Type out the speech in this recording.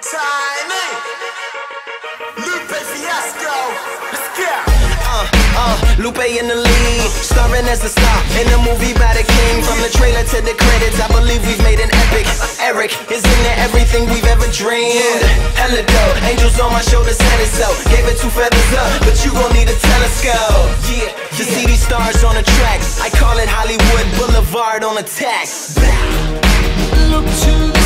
Tiny. Lupe Fiasco. Let's go. Uh, uh, Lupe in the lead, starring as the star in the movie by the king. From the trailer to the credits, I believe we've made an epic. Eric is in there, everything we've ever dreamed. Hella dope, angels on my shoulder said it so. Gave it two feathers up, but you gon' need a telescope. Yeah, to see these stars on the track, I call it Hollywood Boulevard on attack. Look to the.